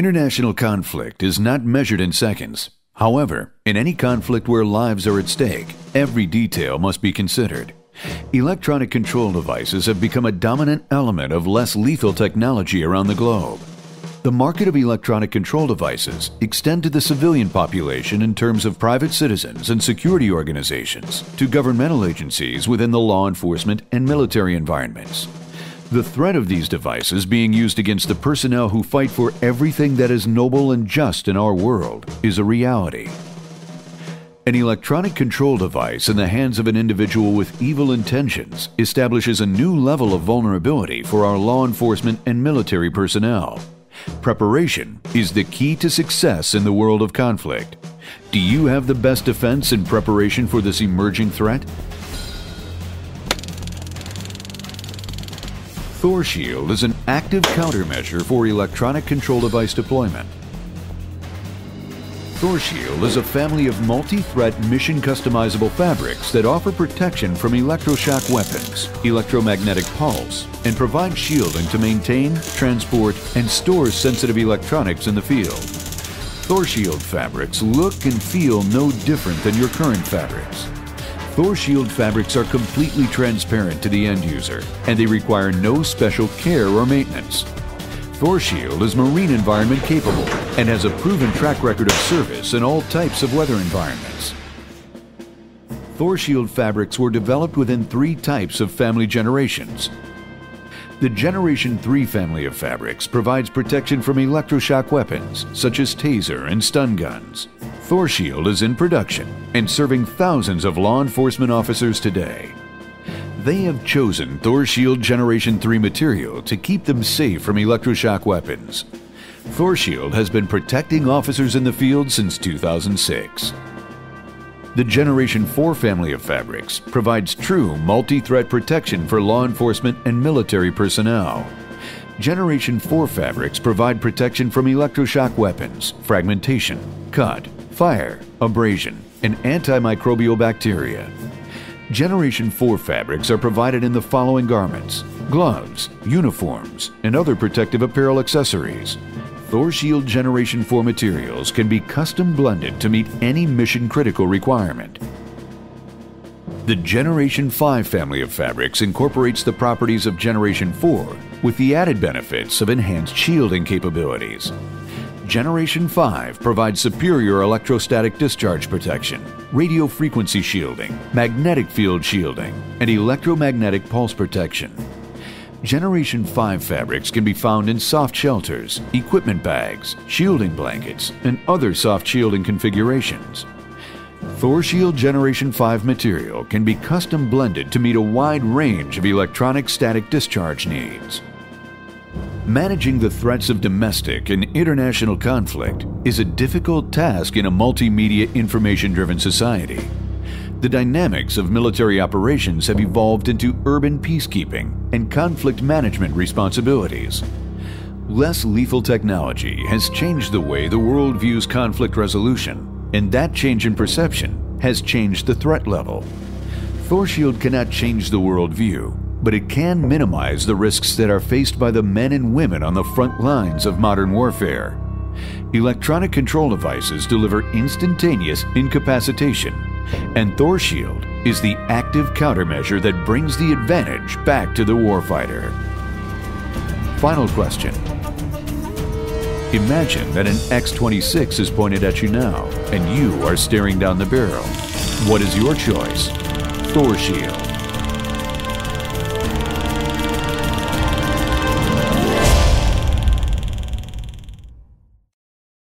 International conflict is not measured in seconds. However, in any conflict where lives are at stake, every detail must be considered. Electronic control devices have become a dominant element of less lethal technology around the globe. The market of electronic control devices extend to the civilian population in terms of private citizens and security organizations, to governmental agencies within the law enforcement and military environments. The threat of these devices being used against the personnel who fight for everything that is noble and just in our world is a reality. An electronic control device in the hands of an individual with evil intentions establishes a new level of vulnerability for our law enforcement and military personnel. Preparation is the key to success in the world of conflict. Do you have the best defense in preparation for this emerging threat? ThorShield is an active countermeasure for electronic control device deployment. ThorShield is a family of multi-threat mission customizable fabrics that offer protection from electroshock weapons, electromagnetic pulse, and provide shielding to maintain, transport, and store sensitive electronics in the field. ThorShield fabrics look and feel no different than your current fabrics. ThorShield fabrics are completely transparent to the end user, and they require no special care or maintenance. ThorShield is marine environment capable and has a proven track record of service in all types of weather environments. ThorShield fabrics were developed within three types of family generations. The Generation 3 family of fabrics provides protection from electroshock weapons such as taser and stun guns. ThorShield is in production and serving thousands of law enforcement officers today. They have chosen ThorShield Generation 3 material to keep them safe from electroshock weapons. ThorShield has been protecting officers in the field since 2006. The Generation 4 family of fabrics provides true multi-threat protection for law enforcement and military personnel. Generation 4 fabrics provide protection from electroshock weapons, fragmentation, cut, fire, abrasion, and antimicrobial bacteria. Generation 4 fabrics are provided in the following garments gloves, uniforms, and other protective apparel accessories. ThorShield Generation 4 materials can be custom blended to meet any mission critical requirement. The Generation 5 family of fabrics incorporates the properties of Generation 4 with the added benefits of enhanced shielding capabilities. Generation 5 provides superior electrostatic discharge protection, radio frequency shielding, magnetic field shielding, and electromagnetic pulse protection. Generation 5 fabrics can be found in soft shelters, equipment bags, shielding blankets, and other soft shielding configurations. ThorShield Generation 5 material can be custom blended to meet a wide range of electronic static discharge needs. Managing the threats of domestic and international conflict is a difficult task in a multimedia information driven society. The dynamics of military operations have evolved into urban peacekeeping and conflict management responsibilities. Less lethal technology has changed the way the world views conflict resolution, and that change in perception has changed the threat level. ThorShield cannot change the world view, but it can minimize the risks that are faced by the men and women on the front lines of modern warfare. Electronic control devices deliver instantaneous incapacitation, and ThorShield is the active countermeasure that brings the advantage back to the warfighter. Final question. Imagine that an X-26 is pointed at you now, and you are staring down the barrel. What is your choice? ThorShield.